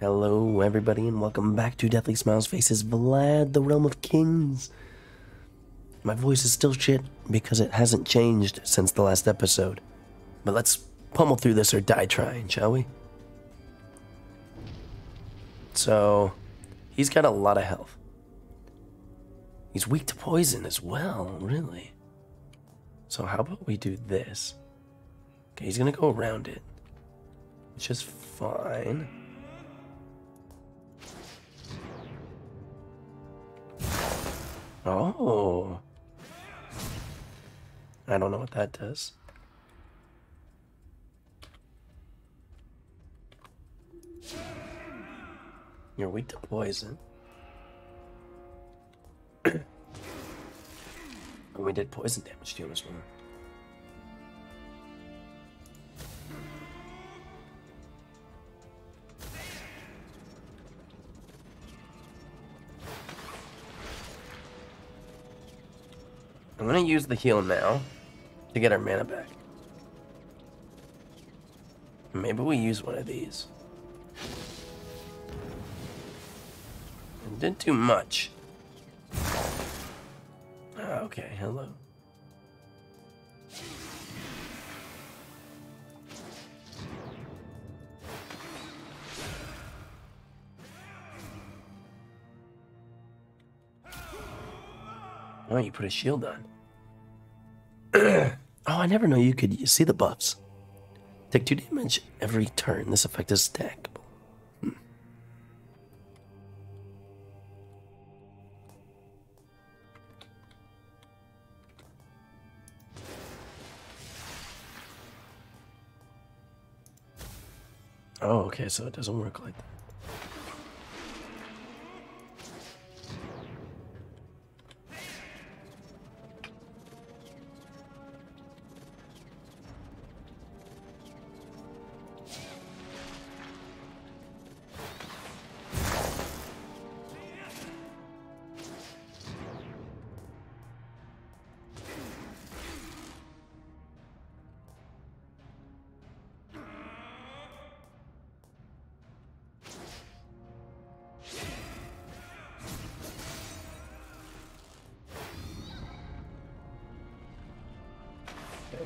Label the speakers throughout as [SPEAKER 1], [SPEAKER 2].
[SPEAKER 1] Hello, everybody, and welcome back to Deathly Smiles Faces Vlad, the Realm of Kings. My voice is still shit because it hasn't changed since the last episode. But let's pummel through this or die trying, shall we? So, he's got a lot of health. He's weak to poison as well, really. So, how about we do this? Okay, he's gonna go around it. Which is fine. Oh. I don't know what that does. You're weak to poison. and we did poison damage to him as well. I'm gonna use the heal now to get our mana back. Maybe we use one of these. It didn't do much. Ah, okay, hello. Oh, you put a shield on. I never know you could see the buffs. Take two damage every turn. This effect is stackable. Hmm. Oh, okay, so it doesn't work like that.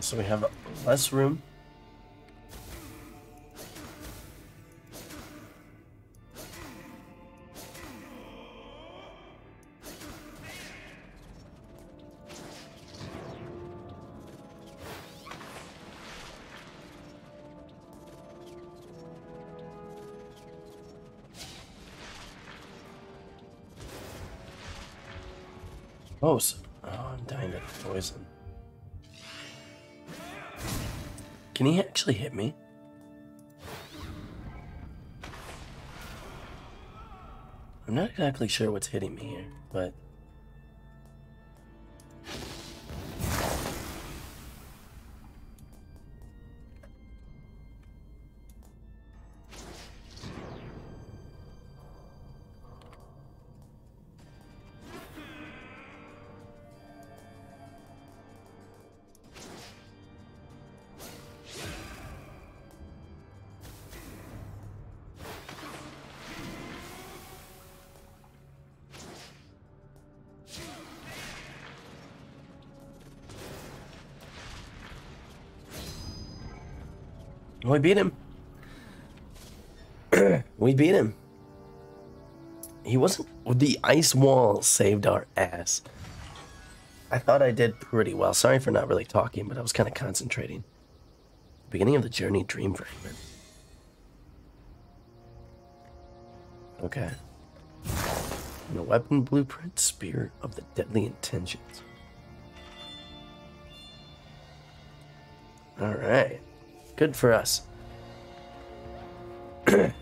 [SPEAKER 1] So we have less room. Oh, oh, I'm dying to poison. Can he actually hit me? I'm not exactly sure what's hitting me here, but we beat him. we beat him. He wasn't. The ice wall saved our ass. I thought I did pretty well. Sorry for not really talking, but I was kind of concentrating. Beginning of the journey, dream fragment. Okay. A weapon blueprint, spear of the deadly intentions. All right. Good for us. Look at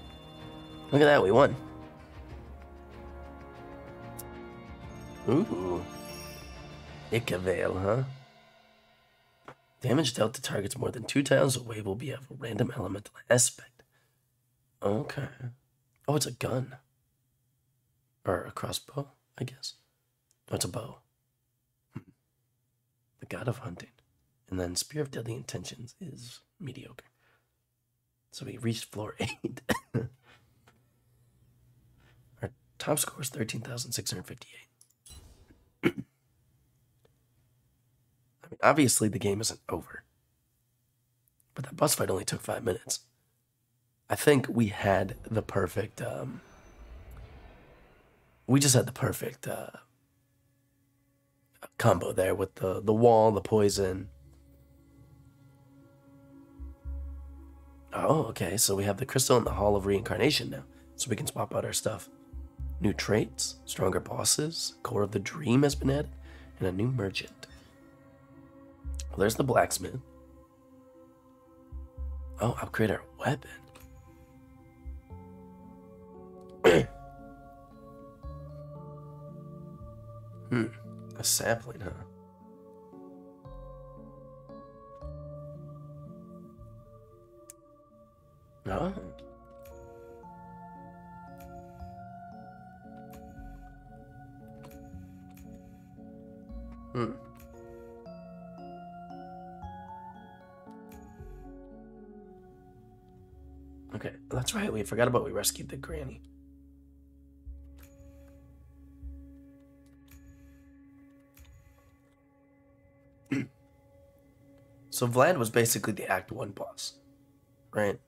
[SPEAKER 1] that, we won. Ooh. Ikavale, huh? Damage dealt to targets more than two tiles away will be of a random elemental aspect. Okay. Oh, it's a gun. Or a crossbow, I guess. Oh, it's a bow. Hmm. The god of hunting. And then Spear of Deadly Intentions is mediocre. So we reached floor eight. Our Top score is 13,658. I mean, obviously the game isn't over. But that boss fight only took five minutes. I think we had the perfect, um, we just had the perfect, uh, combo there with the, the wall, the poison. Oh, okay. So we have the crystal in the Hall of Reincarnation now. So we can swap out our stuff. New traits, stronger bosses, core of the dream has been added, and a new merchant. Well, there's the blacksmith. Oh, upgrade our weapon. hmm, a sapling, huh? Oh. Hmm. Okay, that's right. We forgot about we rescued the granny. so Vlad was basically the Act 1 boss, right?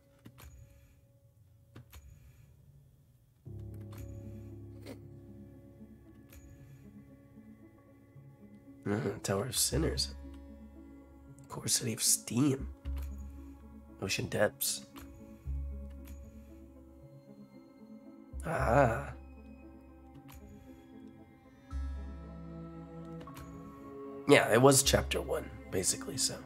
[SPEAKER 1] Of Sinners. Core City of Steam. Ocean Depths. Ah. Yeah, it was chapter one, basically, so.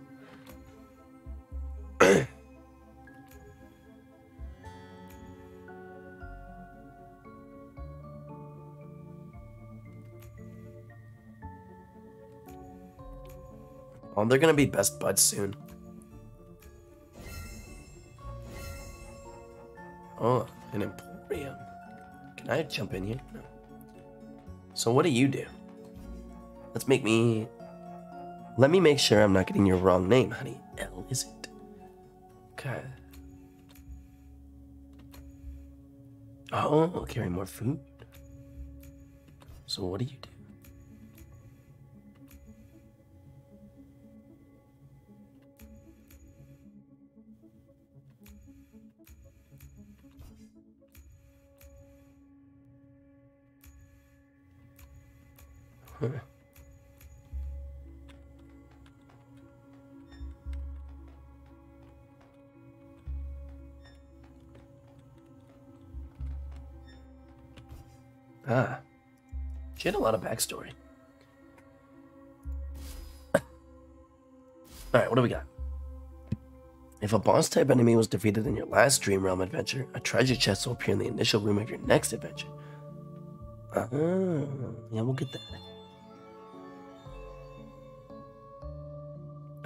[SPEAKER 1] Oh, they're gonna be best buds soon. Oh, an emporium. Can I jump in here? No. So what do you do? Let's make me... Let me make sure I'm not getting your wrong name, honey. L, is it? Okay. Oh, carry more food. So what do you do? She had a lot of backstory. Alright, what do we got? If a boss type enemy was defeated in your last Dream Realm adventure, a treasure chest will appear in the initial room of your next adventure. Ah, yeah, we'll get that.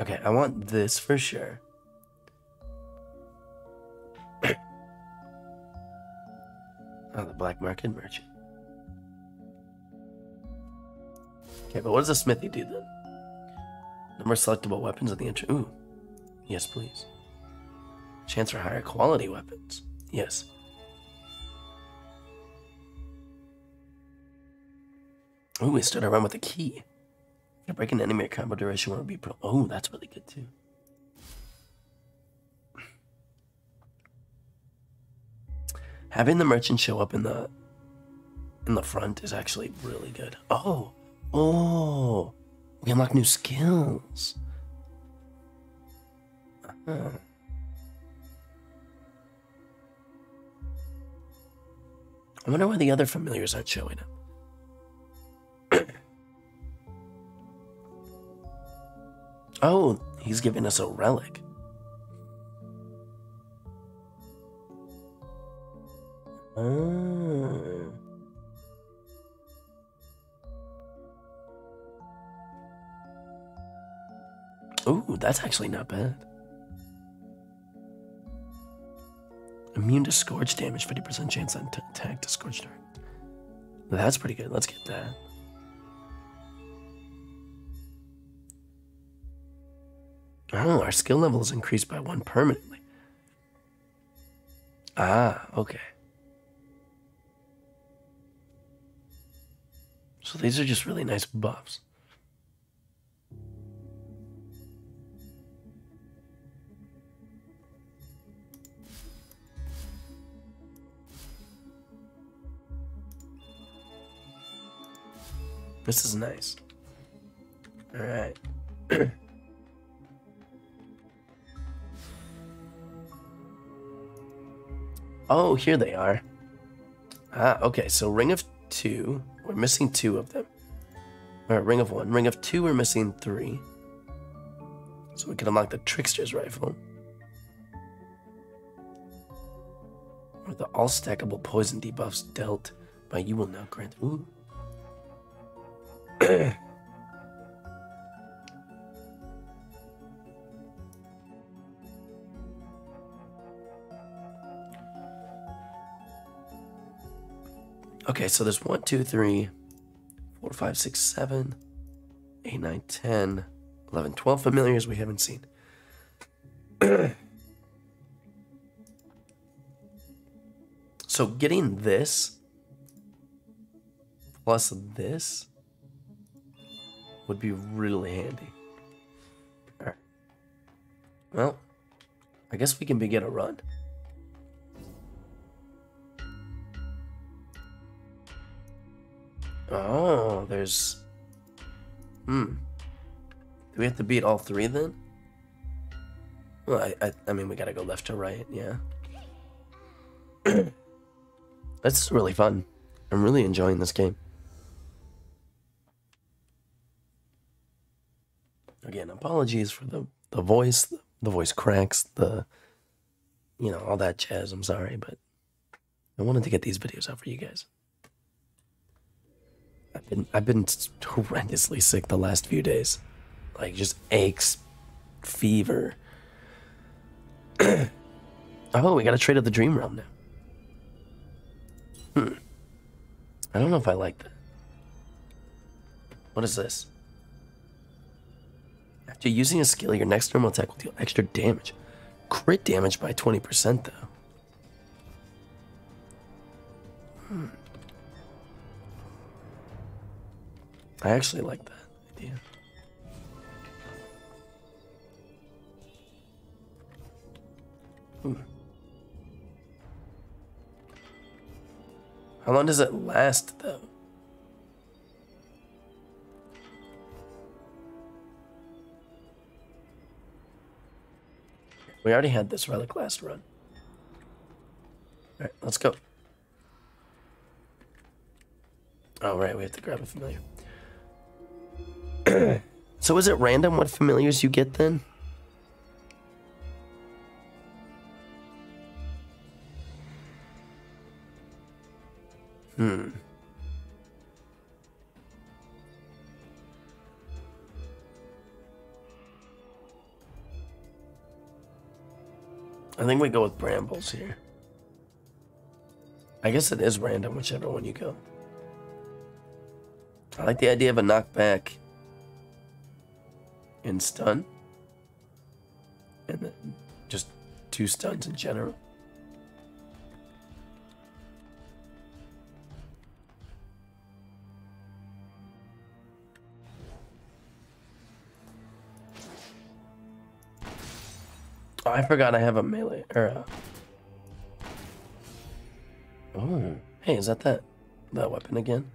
[SPEAKER 1] Okay, I want this for sure. oh, the black market merchant. Okay, but what does a smithy do then? Number of selectable weapons at the entry. Ooh. Yes, please. Chance for higher quality weapons. Yes. Ooh, we start around with a key. Yeah, break an enemy combo duration will be pro. Oh, that's really good too. Having the merchant show up in the in the front is actually really good. Oh, oh, we unlock new skills. Uh-huh. I wonder why the other familiars aren't showing up. Oh, he's giving us a relic. Oh. Ooh, that's actually not bad. Immune to scorch damage, 50% chance on attack to scorch target. That's pretty good. Let's get that. Oh, our skill level is increased by one permanently. Ah, okay. So these are just really nice buffs. This is nice. All right. oh, here they are. Ah, okay. So ring of two. We're missing two of them. All right, ring of one. Ring of two, we're missing three. So we can unlock the Trickster's Rifle. Or the all stackable poison debuffs dealt by you will now grant. Ooh. okay, so there's one, two, three, four, five, six, seven, eight, nine, ten, eleven, twelve familiars we haven't seen. so getting this plus this would be really handy. Alright. Well, I guess we can begin a run. Oh, there's... Hmm. Do we have to beat all three then? Well, I, I, I mean, we gotta go left to right, yeah. That's really fun. I'm really enjoying this game. Again, apologies for the, the voice, the, voice cracks, the, you know, all that jazz. I'm sorry, but I wanted to get these videos out for you guys. I've been I've been horrendously sick the last few days, like just aches, fever. oh, we got a trade of the dream realm now. Hmm. I don't know if I like that. What is this? After using a skill, your next normal attack will deal extra damage. Crit damage by 20% though. Hmm. I actually like that idea. Hmm. How long does it last, though? We already had this relic last run. Alright, let's go. Oh, right, we have to grab a familiar. so is it random what familiars you get then? Brambles here. I guess it is random, whichever one you go. I like the idea of a knockback and stun. And then just two stuns in general. I forgot I have a melee or a... hey, is that that that weapon again?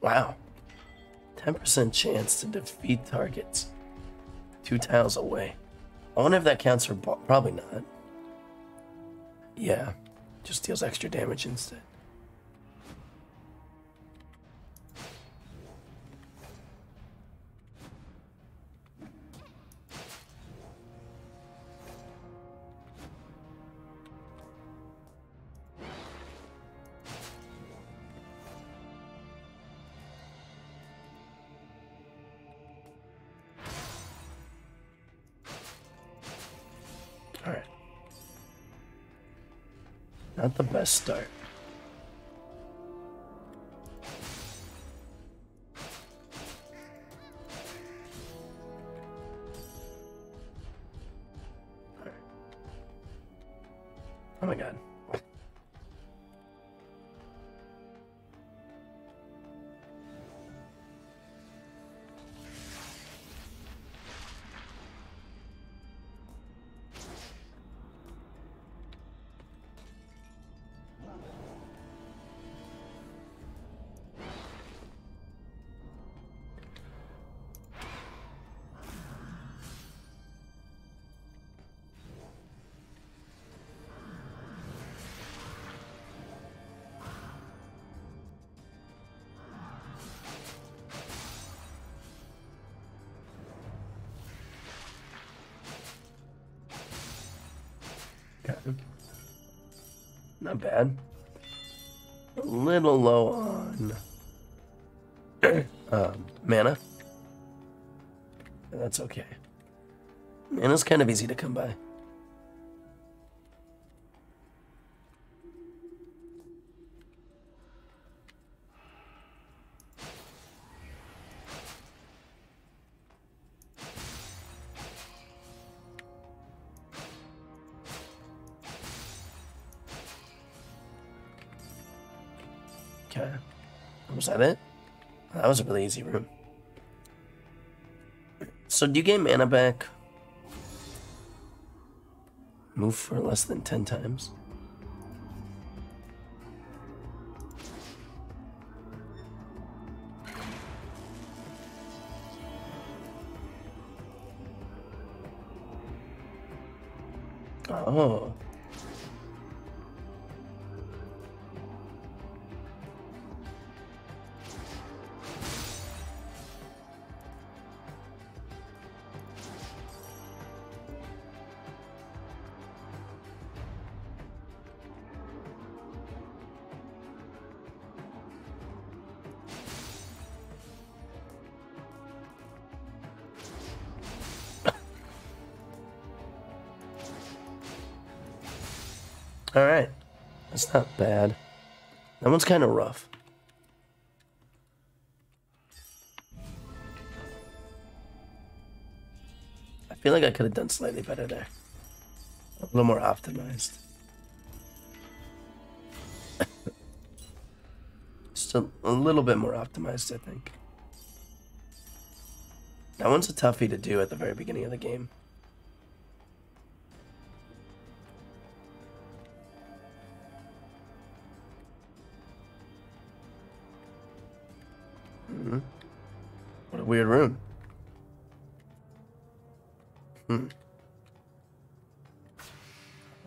[SPEAKER 1] Wow. 10% chance to defeat targets. Two tiles away. I wonder if that counts for... Probably not. Yeah. Just deals extra damage instead. Not the best start. Not bad. A little low on um, mana. That's okay. Mana's kind of easy to come by. That was a really easy room. So do you gain mana back? Move for less than 10 times? All right. That's not bad. That one's kind of rough. I feel like I could have done slightly better there. A little more optimized. Just a, a little bit more optimized, I think. That one's a toughie to do at the very beginning of the game. What a weird room. Hmm.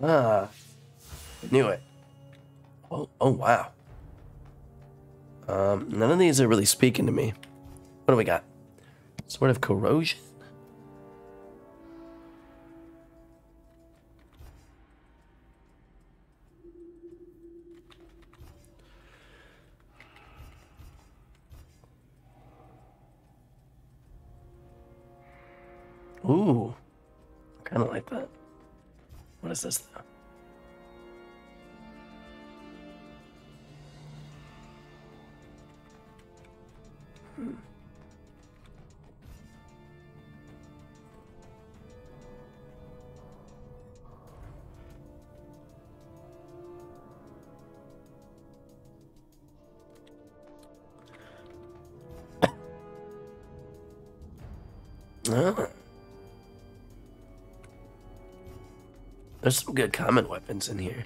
[SPEAKER 1] Ah. I knew it. Oh, oh wow. Um, none of these are really speaking to me. What do we got? Sort of corrosion? This though? Hmm. Ah. There's some good common weapons in here.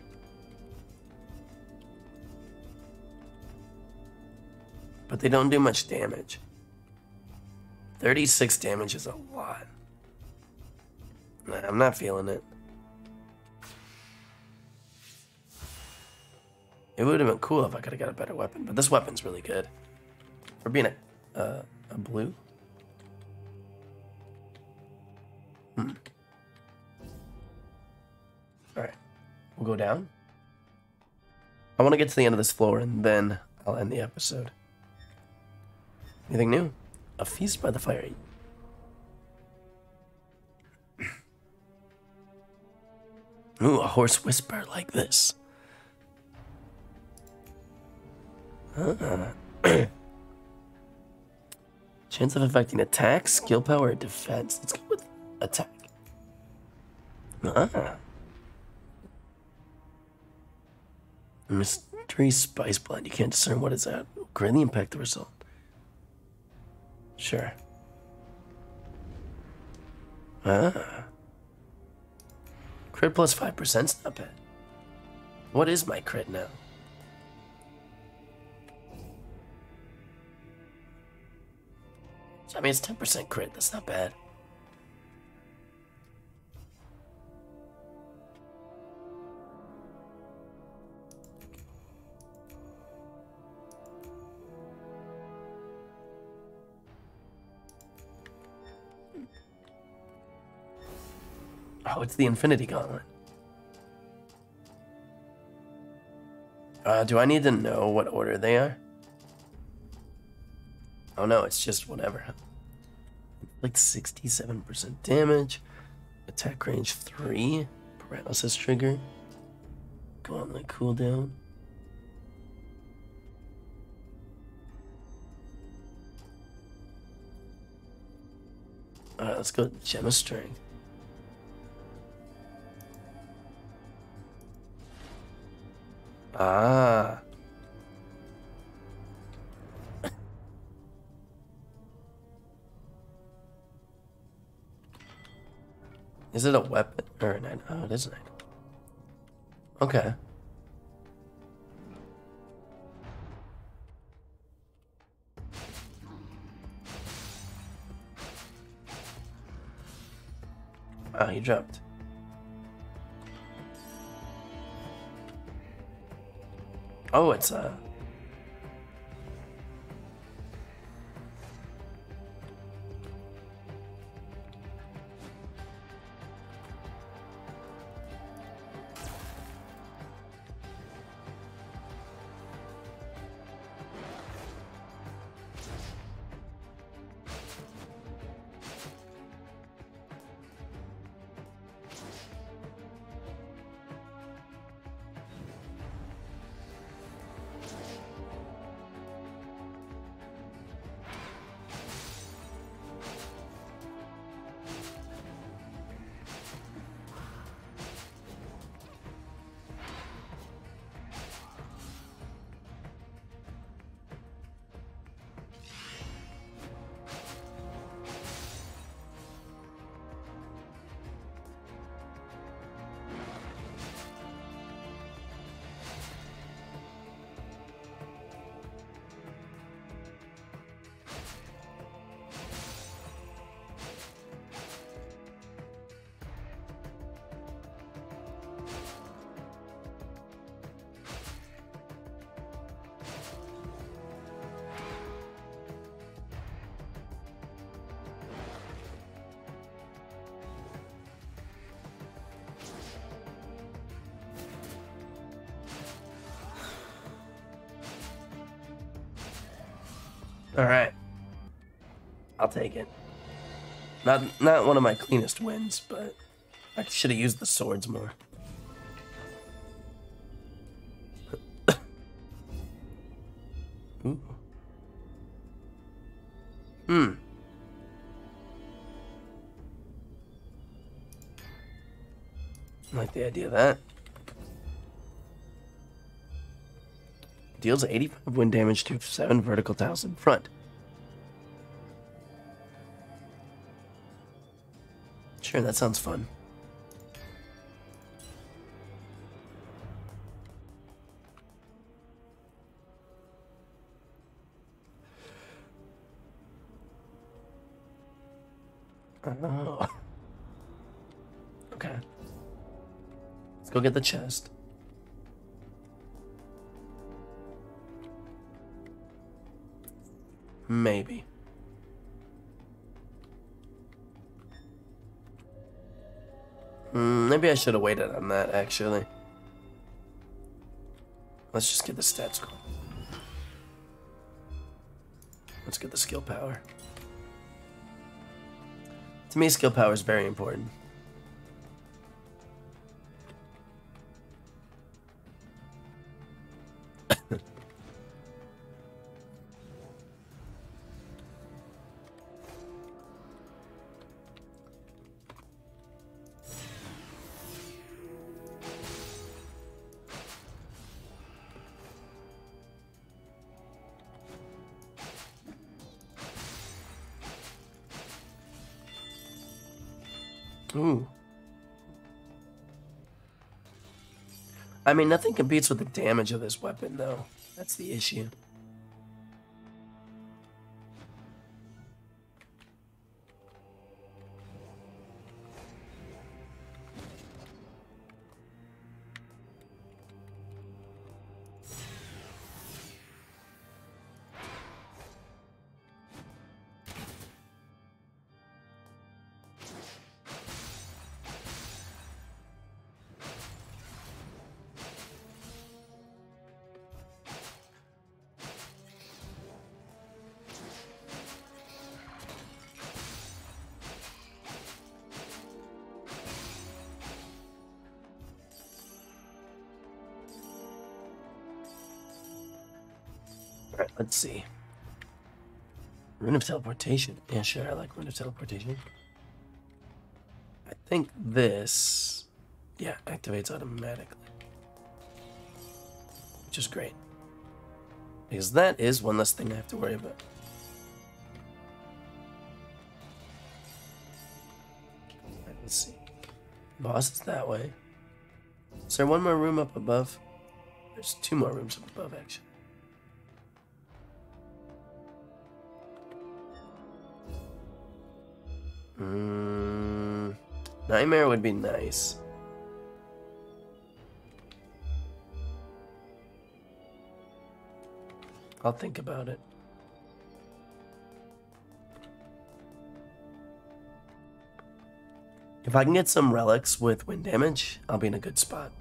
[SPEAKER 1] But they don't do much damage. 36 damage is a lot. Nah, I'm not feeling it. It would have been cool if I could have got a better weapon, but this weapon's really good. For being a, uh, a blue. Go down. I want to get to the end of this floor and then I'll end the episode. Anything new? A feast by the fire. Ooh, a horse whisper like this. Uh, chance of affecting attack, skill power, defense. Let's go with attack. Ah. Mystery spice blend. You can't discern what is that. Greatly impact the result. Sure. Ah. Crit plus 5%'s not bad. What is my crit now? I mean, it's 10% crit. That's not bad. It's the Infinity Gauntlet. Uh, do I need to know what order they are? Oh no, it's just whatever. Like 67% damage, attack range 3, paralysis trigger, gauntlet cooldown. Alright, let's go Gem of Strength. Ah. Is it a weapon or an item? Oh, it is an item. Okay. Oh, he dropped. Oh, it's a. All right. I'll take it. Not not one of my cleanest wins, but I should have used the swords more. Hmm. I like the idea of that. Deals 85 wind damage to 7 vertical tiles in front. Sure, that sounds fun. Oh. Okay. Let's go get the chest. Maybe. Mm, maybe I should have waited on that, actually. Let's just get the stats going. Let's get the skill power. To me, skill power is very important. Ooh. I mean, nothing competes with the damage of this weapon, though. That's the issue. Alright, let's see. Rune of Teleportation. Yeah, sure, I like Rune of Teleportation. I think this, yeah, activates automatically. Which is great. Because that is one less thing I have to worry about. Let's see. Boss is that way. Is there one more room up above? There's two more rooms up above, actually. Nightmare would be nice. I'll think about it. If I can get some relics with wind damage, I'll be in a good spot.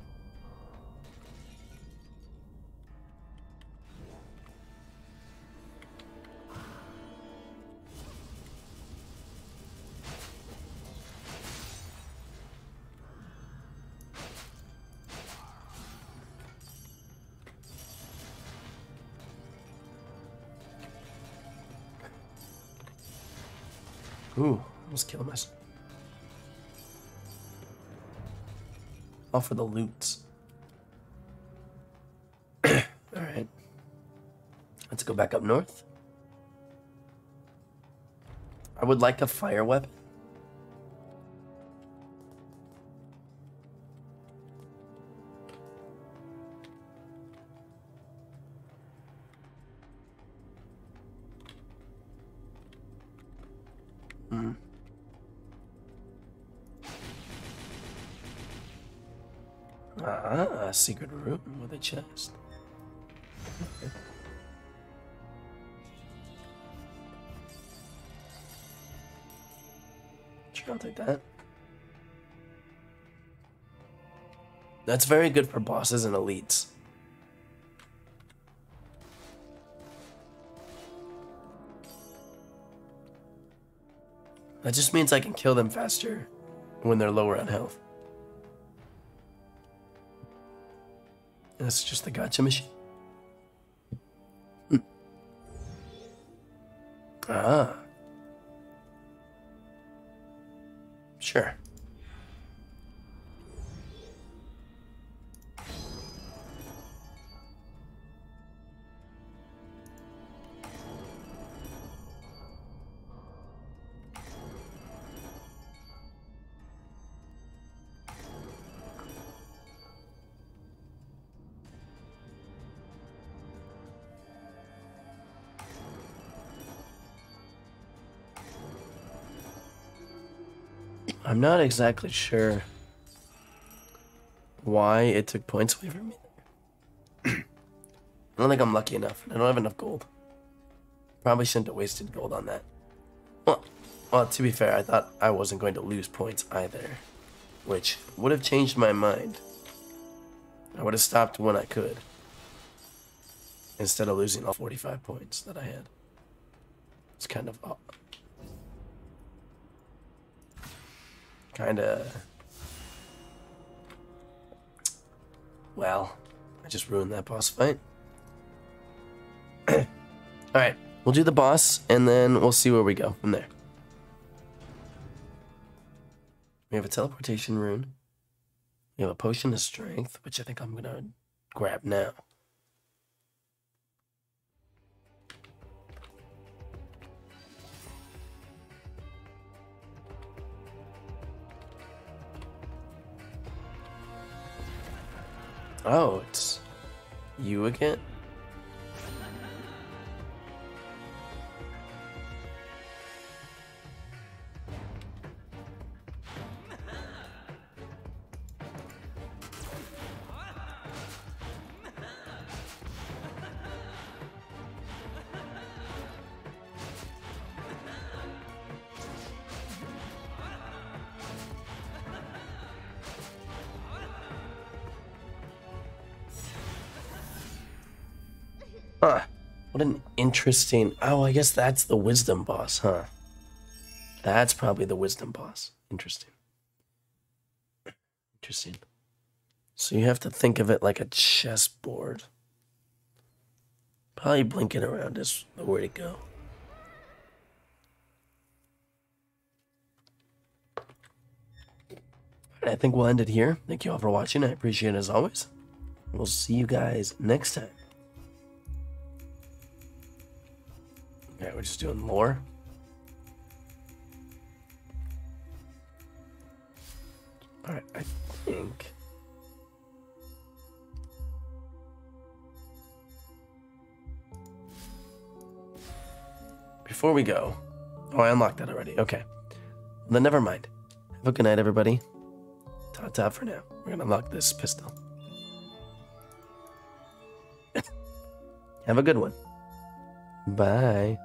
[SPEAKER 1] For the loot. Alright. Let's go back up north. I would like a fire weapon. Hmm. Ah, a secret room with a chest. Okay. Sure, I'll take that. That's very good for bosses and elites. That just means I can kill them faster when they're lower on health. That's just the gacha machine. Hmm. Ah. I'm not exactly sure why it took points away from me. I don't think I'm lucky enough. I don't have enough gold. Probably shouldn't have wasted gold on that. Well, well, to be fair, I thought I wasn't going to lose points either, which would have changed my mind. I would have stopped when I could, instead of losing all 45 points that I had. It's kind of kind of... Well, I just ruined that boss fight. Alright, we'll do the boss, and then we'll see where we go from there. We have a teleportation rune. We have a potion of strength, which I think I'm to grab now. Oh, it's you again? Interesting. Oh, I guess that's the wisdom boss, huh? That's probably the wisdom boss. Interesting. Interesting. So you have to think of it like a chessboard. Probably blinking around is the way to go. I think we'll end it here. Thank you all for watching. I appreciate it as always. We'll see you guys next time. Okay, we're just doing lore. Alright, I think. Before we go. Oh, I unlocked that already. Okay. Then never mind. Have a good night, everybody. Ta ta for now. We're gonna unlock this pistol. Have a good one. Bye.